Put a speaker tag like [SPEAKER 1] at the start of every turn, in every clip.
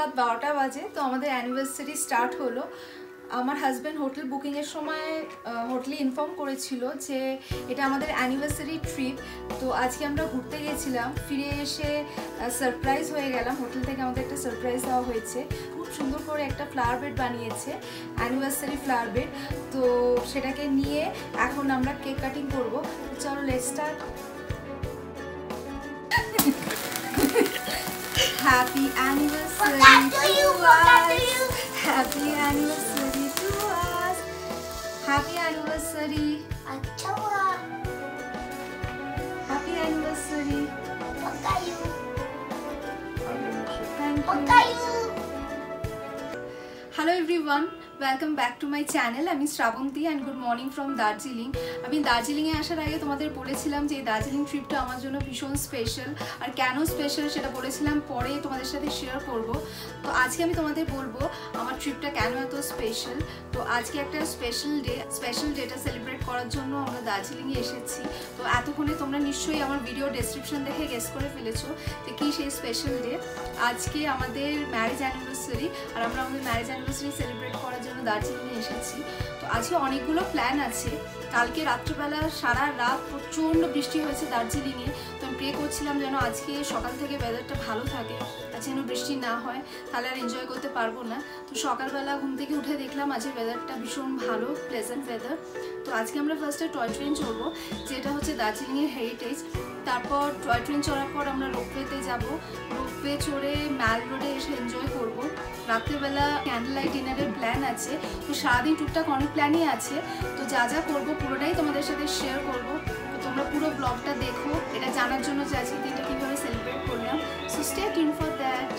[SPEAKER 1] রাত বারোটা বাজে, তো আমাদের অ্যানিভার্সারি স্টার্ট হলো। আমার হাজব্যান্ড হোটেল বুকিংয়ের সময় হোটেলে ইনফর্ম করেছিল যে এটা আমাদের অ্যানিভার্সারি ট্রিপ তো আজকে আমরা ঘুরতে গেছিলাম, ফিরে এসে সারপ্রাইজ হয়ে গেলাম। হোটেল থেকে আমাদের একটা সারপ্রাইজ দেওয়া হয়েছে। খুব সুন্দর করে একটা ফ্লাওয়ার বেড বানিয়েছে অ্যানিভার্সারি ফ্লাওয়ার বেড তো সেটাকে নিয়ে এখন আমরা কেক কাটিং করব। চলো let Happy anniversary
[SPEAKER 2] to, you,
[SPEAKER 1] to us. Happy anniversary to us. Happy anniversary. Happy anniversary. Thank you. Hello everyone. Welcome back to my channel আমি Srabanti and good morning from Darjeeling আমি দার্জিলিংয়ে আসার আগে তোমাদের বলেছিলাম যে এই দার্জিলিং ট্রিপটা আমার জন্য ভীষণ স্পেশাল আর কেন স্পেশাল সেটা বলেছিলাম পরে তোমাদের সাথে শেয়ার করব। তো আজকে আমি তোমাদের বলব আমার ট্রিপটা কেন এত স্পেশাল তো আজকে একটা স্পেশাল ডে স্পেশাল ডেটা সেলিব্রেট করার জন্য আমরা দার্জিলিংয়ে এসেছি। তো এতক্ষণে তোমরা নিশ্চয়ই আমার ভিডিও ডেসক্রিপশন দেখে গেস করে ফেলেছো যে কী সেই স্পেশাল ডে আজকে আমাদের ম্যারেজ অ্যানিভার্সারি আর আমরা আমাদের ম্যারেজ অ্যানিভার্সারি সেলিব্রেট করার দার্জিলিংয়ে এসেছি। তো আজকে অনেকগুলো প্ল্যান আছে। কালকে রাত্রিবেলা সারা রাত প্রচণ্ড বৃষ্টি হয়েছে দার্জিলিংয়ে। তো আমি প্রে করছিলাম যেন আজকে সকাল থেকে ওয়েদারটা ভালো থাকে, আর যেন বৃষ্টি না হয়, তাহলে আর এনজয় করতে পারব না। তো সকালবেলা ঘুম থেকে উঠে দেখলাম আজকে ওয়েদারটা ভীষণ ভালো প্লেজেন্ট ওয়েদার তো আজকে আমরা ফার্স্টে টয় ট্রেন চড়বো, যেটা হচ্ছে দার্জিলিংয়ের হেরিটেজ তারপর টয় ট্রেন চড়ার পর আমরা রোপওয়েতে যাব। রোপওয়ে চড়ে ম্যাল রোডে এসে এনজয় করব। রাত্রেবেলা ক্যান্ডেল লাইট ডিনারের প্ল্যান আছে, তো সারাদিন টুকটাক অনেক প্ল্যানই আছে, তো যা যা করব পুরোটাই তোমাদের সাথে শেয়ার করব। তো তোমরা পুরো ব্লগটা দেখো, এটা জানার জন্য যে আজকে দিনটা কীভাবে সেলিব্রেট করলাম। So stay tune for that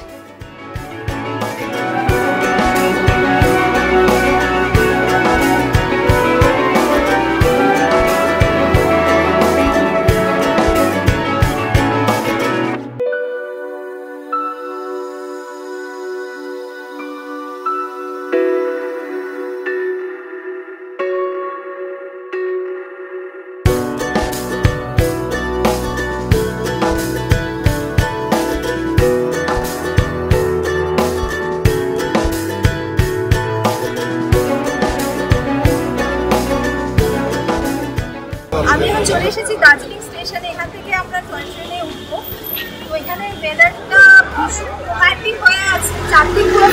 [SPEAKER 1] romantic হয়ে আছে চারদিক পুরো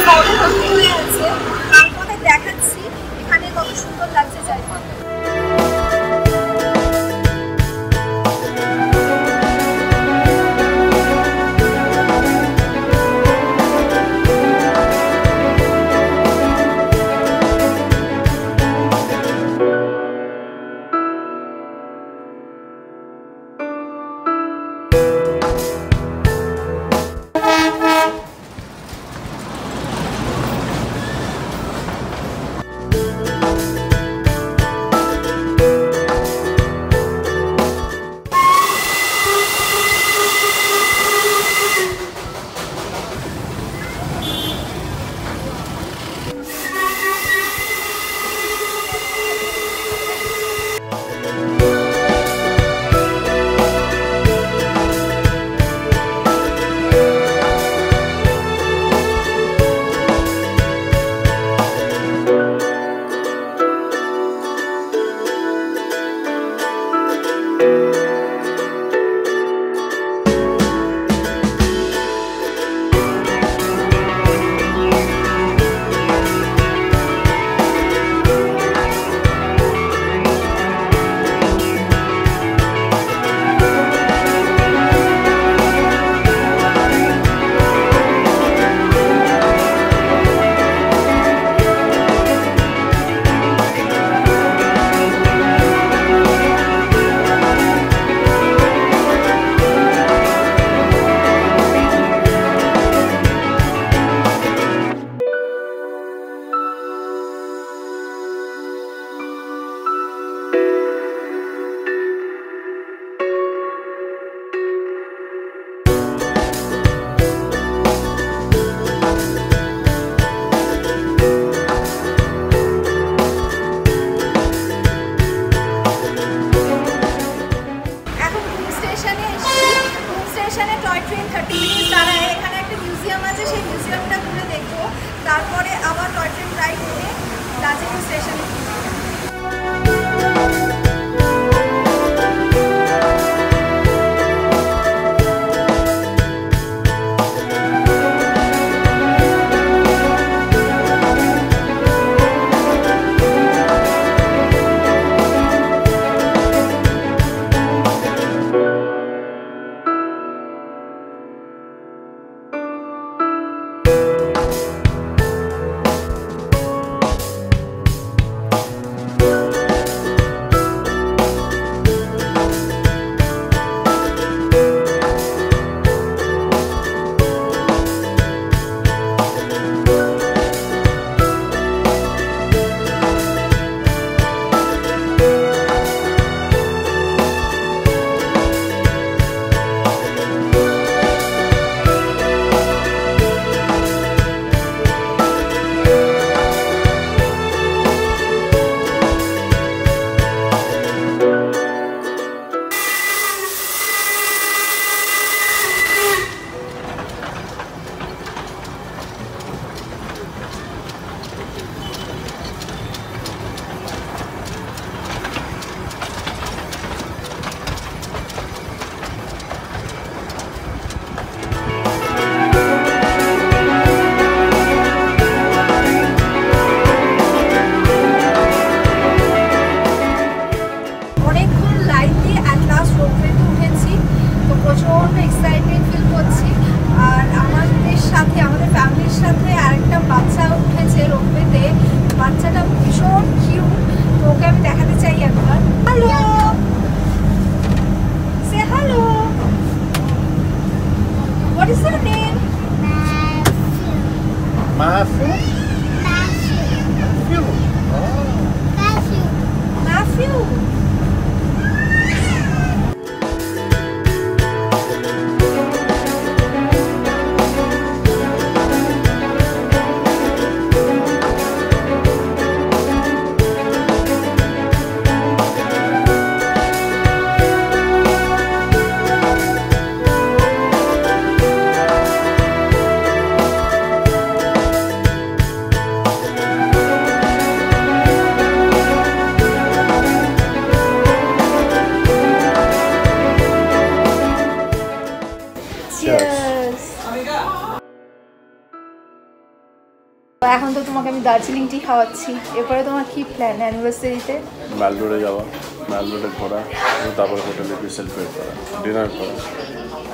[SPEAKER 1] প্লিজ তারা এখানে একটা মিউজিয়াম আছে, সেই মিউজিয়ামটা ঘুরে দেখব। তারপরে আবার টয় ট্রেন রাইড নিয়ে দার্জিলিং স্টেশনে এখন তো তোমাকে আমি দার্জিলিং টি খাওয়াচ্ছি। এরপরে তোমার কি প্ল্যান অ্যানিভার্সারিতে
[SPEAKER 3] ম্যালডোরে যাওয়া ম্যালডোরে ঘোরা তারপর হোটেলে গিয়ে সেলফি করা ডিনার করা।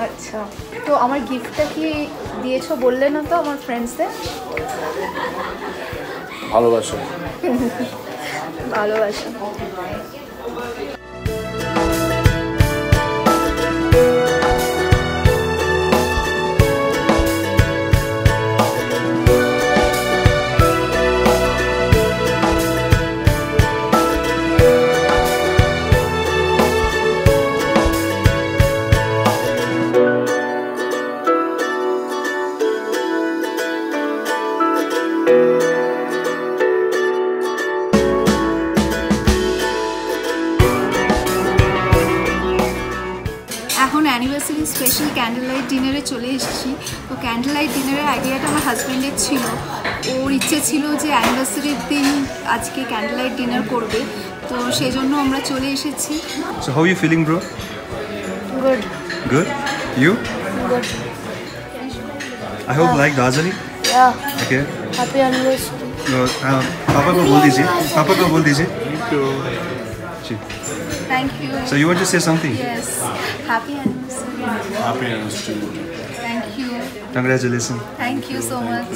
[SPEAKER 1] আচ্ছা। তো আমার গিফটটা কি দিয়েছ বললে না তো আমার ফ্রেন্ডসদের
[SPEAKER 3] ভালোবাসা।
[SPEAKER 1] ভালোবাসা। এখন অ্যানিভার্সারি স্পেশাল ক্যান্ডেল লাইট ডিনারে চলে এসেছি তো ক্যান্ডেল লাইট ডিনারের আইডিয়াটা আমার হাজব্যান্ডের ছিল ওর ইচ্ছে ছিল যে অ্যানিভার্সারির দিন আজকে ক্যান্ডেল লাইট ডিনার করবে তো সেই জন্য আমরা চলে এসেছি
[SPEAKER 4] So how are you feeling, bro?
[SPEAKER 1] Good
[SPEAKER 4] Good. You?
[SPEAKER 2] Good.
[SPEAKER 4] I hope like Okay.
[SPEAKER 2] Happy anniversary.
[SPEAKER 4] Uh, Papa ko bol dijiye. Papa ko bol dijiye.
[SPEAKER 1] Thank you.
[SPEAKER 4] So you want to say something?
[SPEAKER 1] Yes. Happy anniversary.
[SPEAKER 3] Happy anniversary.
[SPEAKER 1] Thank you.
[SPEAKER 4] Congratulations.
[SPEAKER 1] Thank you so much.